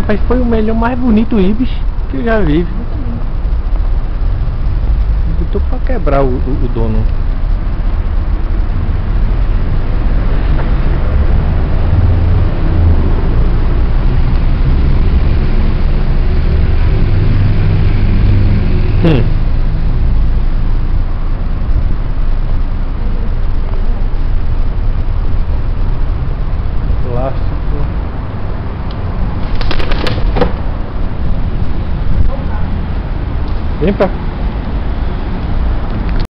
Rapaz, foi o melhor, mais bonito Ibis que eu já vi. Botou pra quebrar o, o, o dono. Hum. Vem pra